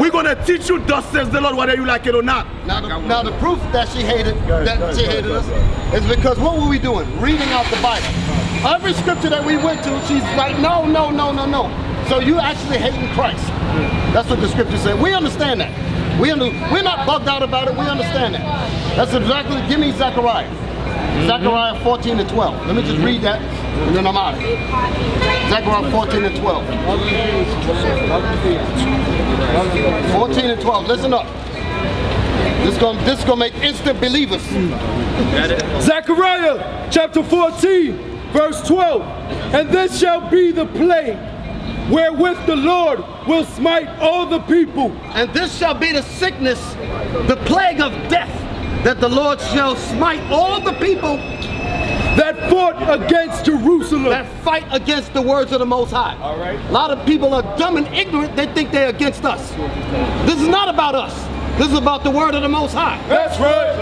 We're gonna teach you, thus says the Lord, whether you like it or not. Now the, now the proof that she hated that she hated us is because what were we doing? Reading out the Bible. Every scripture that we went to, she's like, no, no, no, no, no. So you actually hating Christ. That's what the scripture said. We understand that. We under, we're not bugged out about it. We understand that. That's exactly. Give me Zechariah. Zechariah 14 and 12. Let me just mm-hmm. read that, and then I'm out of here. Zechariah 14 and 12. 14 and 12. Listen up. This gonna this gonna make instant believers. Zechariah chapter 14, verse 12. And this shall be the plague wherewith the Lord will smite all the people. And this shall be the sickness, the plague of death, that the Lord shall smite all the people that fought against Jerusalem. that fight against the words of the Most High. All right. A lot of people are dumb and ignorant. They think they're against us. This is not about us. This is about the word of the Most High. That's right.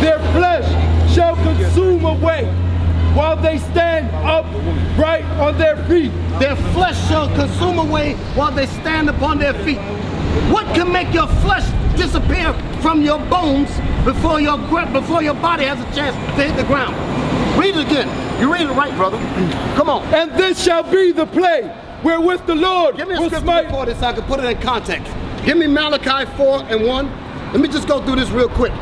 Their flesh shall consume away while they stand upright on their feet. Their flesh shall consume away while they stand upon their feet. What can make your flesh disappear from your bones before your before your body has a chance to hit the ground? Read it again. You read it right, brother. Come on. And this shall be the plague wherewith the Lord Give me a scripture smite. before this so I can put it in context. Give me Malachi 4 and 1. Let me just go through this real quick.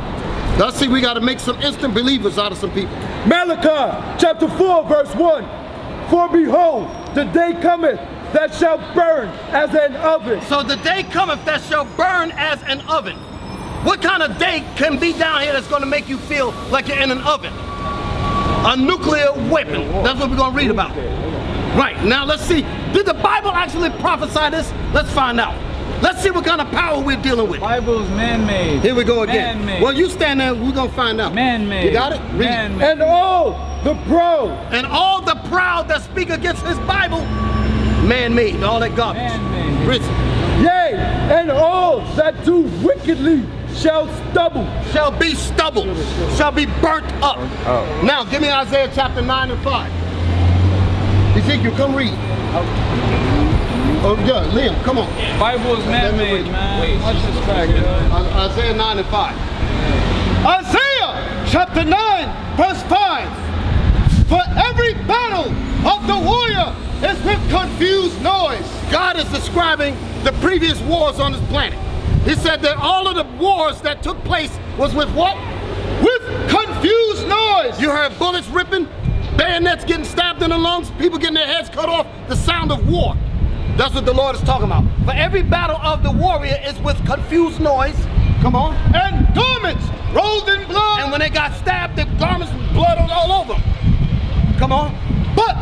Let's see, we got to make some instant believers out of some people. Malachi chapter 4, verse 1. For behold, the day cometh that shall burn as an oven. So the day cometh that shall burn as an oven. What kind of day can be down here that's going to make you feel like you're in an oven? A nuclear weapon. That's what we're going to read about. Right, now let's see. Did the Bible actually prophesy this? Let's find out. Let's see what kind of power we're dealing with. Bible's man-made. Here we go again. Man-made. Well, you stand there, we're going to find out. Man-made. You got it? Read. Man-made. And all the proud And all the proud that speak against his Bible, man-made, all that garbage. Man-made. Yea, and all that do wickedly shall stubble. shall be stubble, shall be burnt up. Oh. Now, give me Isaiah chapter 9 and 5. Ezekiel, come read. Oh, yeah, Liam, come on. Bible's man-made, man. Watch this fact, uh, Isaiah 9 and 5. Isaiah chapter 9, verse 5. For every battle of the warrior is with confused noise. God is describing the previous wars on this planet. He said that all of the wars that took place was with what? With confused noise. You heard bullets ripping, bayonets getting stabbed in the lungs, people getting their heads cut off, the sound of war. That's what the Lord is talking about. For every battle of the warrior is with confused noise. Come on. And garments rolled in blood. And when they got stabbed, the garments blood all- all over them. Come on. but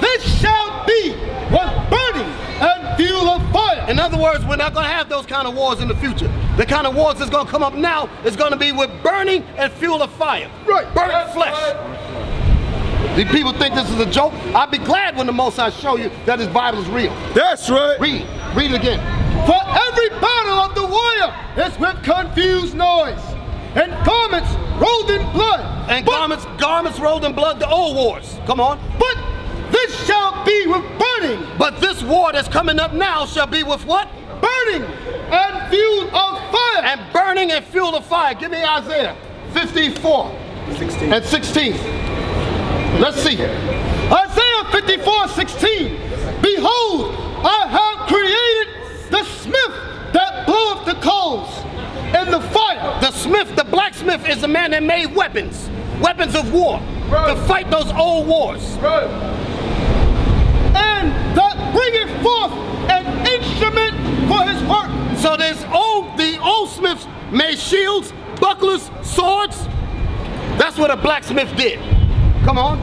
this shall be with burning and fuel of fire. In other words, we're not going to have those kind of wars in the future. The kind of wars that's going to come up now is going to be with burning and fuel of fire. Right. Burnt That's flesh. These people think this is a joke. I'd be glad when the Most High show you that his Bible is real. That's right. Read. Read it again. For every battle of the warrior is with confused noise, and garments rolled in blood. And but, garments, garments rolled in blood, the old wars. Come on. but this shall be with burning, But this war that's coming up now shall be with what? burning and fuel of fire. And burning and fuel of fire. Give me Isaiah 54 and 16. Let's see. Isaiah 54, 16. Behold, I have created the smith that bloweth the coals in the fire. The smith, the blacksmith, is the man that made weapons, weapons of war, Right. to fight those old wars. That bringeth forth an instrument for his work. So there's old, the old smiths made shields, bucklers, swords. That's what a blacksmith did. Come on.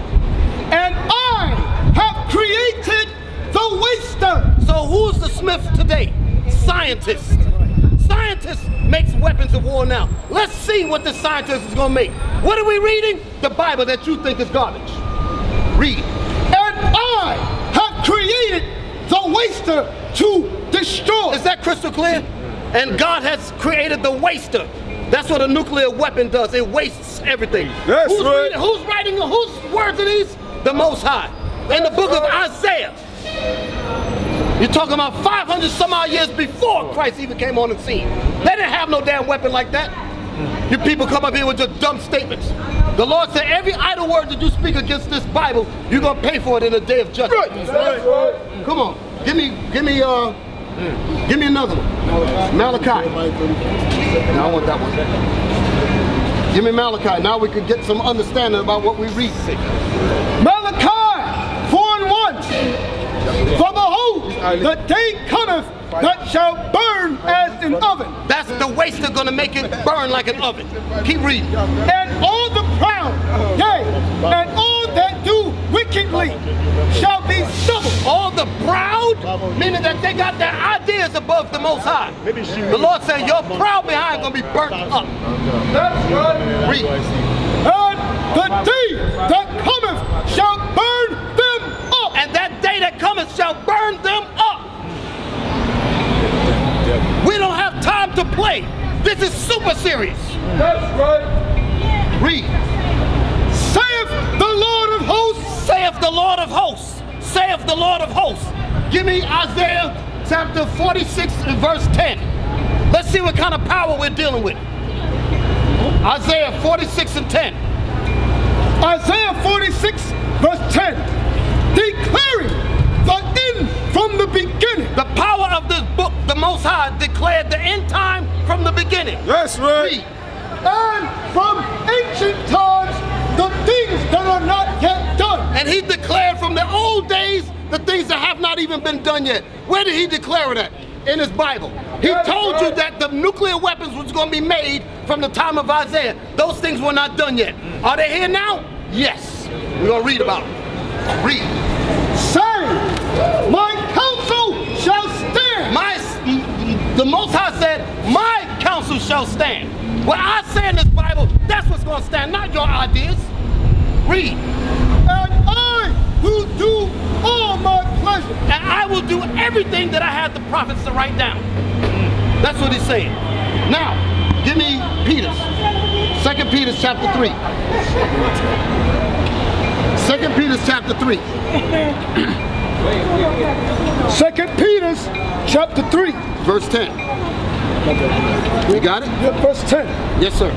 And I have created the waster. So who's the smith today? Scientists. Scientists makes weapons of war now. Let's see what the scientist is gonna make. What are we reading? The Bible that you think is garbage. Read. And I created the waster to destroy. Is that crystal clear? And God has created the waster. That's what a nuclear weapon does. It wastes everything. That's who's right. reading- who's writing? Whose words are these? The Most High. In the book of Isaiah. You're talking about 500 some odd years before Christ even came on the scene. They didn't have no damn weapon like that. You people come up here with your dumb statements. The Lord said, every idle word that you speak against this Bible, you're gonna pay for it in the day of judgment. Come on, give me, give me, uh, give me another one. Malachi. No, I want that one. Give me Malachi. Now we can get some understanding about what we read. Malachi 4 and 1. For behold, the day cometh that shall burn as an oven. That's the waster gonna make it burn like an oven. Keep reading. And all the proud, yea, and all that do wickedly shall be stubble. All the proud, meaning that they got their ideas above the Most High. The Lord said, your proud behind gonna be burnt up. That's right. Read. And the day that Saith the Lord of hosts. Give me Isaiah chapter 46 and verse 10. Let's see what kind of power we're dealing with. Isaiah 46 and 10. Isaiah 46 verse 10. Declaring the end from the beginning. The power of this book, the Most High declared the end time from the beginning. That's Read. And from ancient times, the things that have not even been done yet. Where did he declare it at? In his Bible. He told you that the nuclear weapons was going to be made from the time of Isaiah. Those things were not done yet. Mm. Are they here now? Yes. We're going to read about them. Read. Say, my counsel shall stand. My, the Most High said, my counsel shall stand. What I say in this Bible, that's what's going to stand, not your ideas. Read. and I will do all and I will do everything that I had the prophets to write down. That's what he's saying. Now, give me Peter's. Second Peter chapter 3. Second Peter chapter 3. Second Peter's chapter 3, Verse 10. You got it? yeah, verse 10. Yes, sir.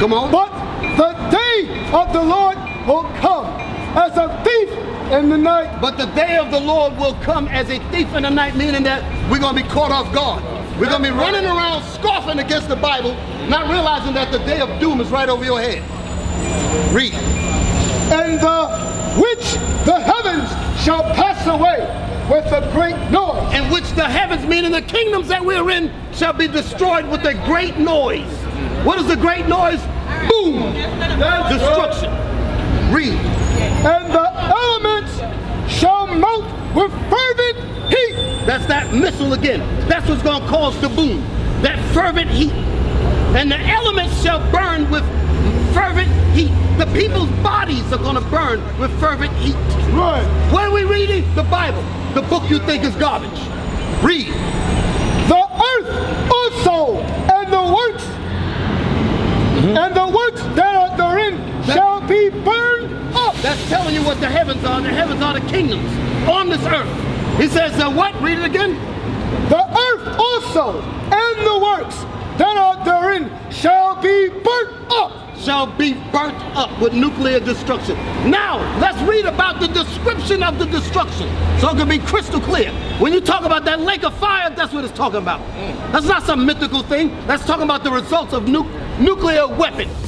Come on. But the day of the Lord will come as a thief in the night. But the day of the Lord will come as a thief in the night, meaning that we're going to be caught off guard. We're going to be running around scoffing against the Bible, not realizing that the day of doom is right over your head. Read. and the which the heavens shall pass away with a great noise. in which the heavens, meaning the kingdoms that we're in, shall be destroyed with a great noise. What is the great noise? Boom! Destruction. Read. And the shall melt with fervent heat. That's that missile again. That's what's going to cause the boom. That fervent heat. And the elements shall burn with fervent heat. The people's bodies are going to burn with fervent heat. Right. What are we reading? The Bible. The book you think is garbage. Read. The earth also and the works and the works that are therein shall be burned up. That's telling you what the heavens are. The heavens are the kingdoms on this earth. He says, uh, what? Read it again. The earth also and the works that are therein shall be burnt up. Shall be burnt up with nuclear destruction. Now, let's read about the description of the destruction so it can be crystal clear. When you talk about that lake of fire, that's what it's talking about. That's not some mythical thing. That's talking about the results of nu- nuclear weapons.